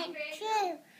one, two.